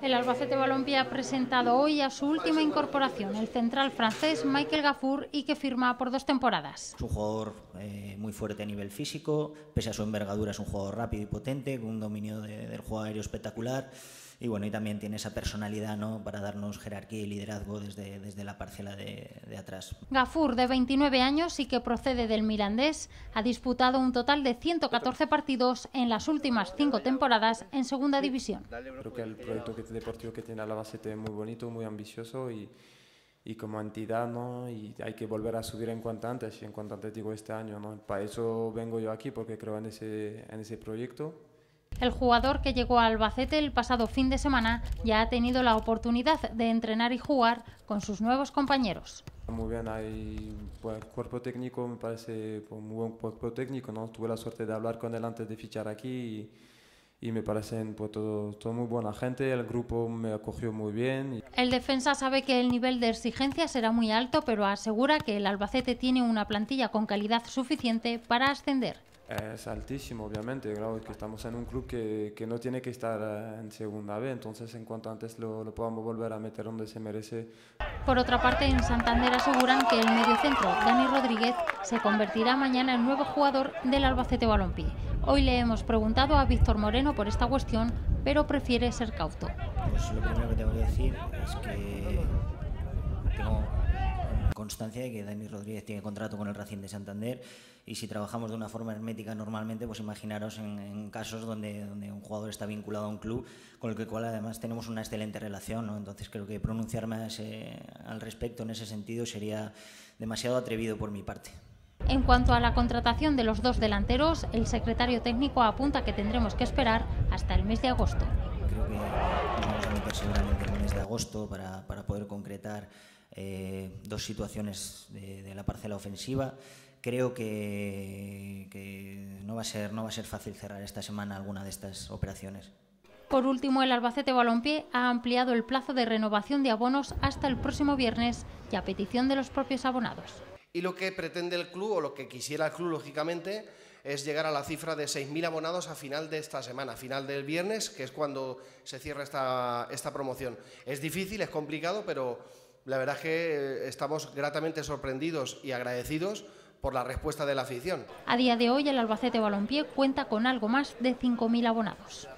El Albacete Balompié ha presentado hoy a su última incorporación, el central francés Michael Gafour, y que firma por dos temporadas. Es un jugador eh, muy fuerte a nivel físico, pese a su envergadura es un jugador rápido y potente, con un dominio del juego aéreo espectacular y bueno, y también tiene esa personalidad ¿no? para darnos jerarquía y liderazgo desde, desde la parcela de, de atrás. Gafur, de 29 años y que procede del Mirandés, ha disputado un total de 114 partidos en las últimas cinco temporadas en Segunda División. Creo que el proyecto deportivo que tiene Albacete es muy bonito, muy ambicioso y, y como entidad, ¿no? Y hay que volver a subir en cuanto antes, y en cuanto antes digo este año, ¿no? Para eso vengo yo aquí, porque creo en ese, en ese proyecto el jugador que llegó a Albacete el pasado fin de semana ya ha tenido la oportunidad de entrenar y jugar con sus nuevos compañeros. Muy bien, hay pues, cuerpo técnico, me parece pues, muy buen cuerpo técnico, ¿no? Tuve la suerte de hablar con él antes de fichar aquí y, me parecen pues, todo, todo, muy buena gente, el grupo me acogió muy bien. El defensa sabe que el nivel de exigencia será muy alto, pero asegura que el Albacete tiene una plantilla con calidad suficiente para ascender. Es altísimo, obviamente, claro, que estamos en un club que, que, no tiene que estar eh, en segunda B, entonces en cuanto antes lo, lo, podamos volver a meter donde se merece. Por otra parte, en Santander aseguran que el mediocentro Dani Rodríguez se convertirá mañana en nuevo jugador del Albacete Balompié. Hoy le hemos preguntado a Víctor Moreno por esta cuestión, pero prefiere ser cauto. Pues lo primero que tengo que decir es que constancia de que Dani Rodríguez tiene contrato con el Racing de Santander y si trabajamos de una forma hermética normalmente, pues imaginaros en, casos donde, donde, un jugador está vinculado a un club con el cual además tenemos una excelente relación, ¿no? entonces creo que pronunciarme ese, al respecto en ese sentido sería demasiado atrevido por mi parte. En cuanto a la contratación de los dos delanteros, el secretario técnico apunta que tendremos que esperar hasta el mes de agosto. Creo que vamos a meter seguramente el mes de agosto para, para poder concretar eh, dos situaciones de, de, la parcela ofensiva. Creo que, que no, va a ser, no va a ser fácil cerrar esta semana alguna de estas operaciones. Por último, el Albacete Balompié ha ampliado el plazo de renovación de abonos hasta el próximo viernes y a petición de los propios abonados. Y lo que pretende el club, o lo que quisiera el club, lógicamente, es llegar a la cifra de 6.000 abonados a final de esta semana, a final del viernes, que es cuando se cierra esta, esta promoción. Es difícil, es complicado, pero la verdad es que eh, estamos gratamente sorprendidos y agradecidos por la respuesta de la afición. A día de hoy el Albacete Balompié cuenta con algo más de 5.000 abonados.